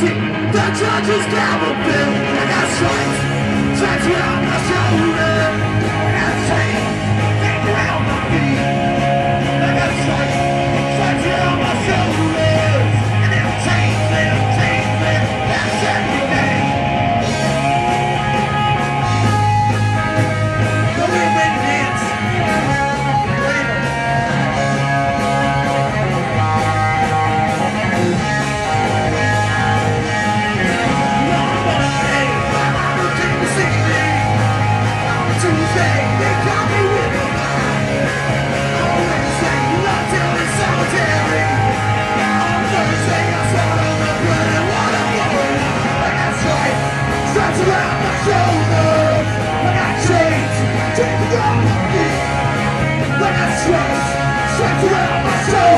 The judge's gavel bill. I got stripes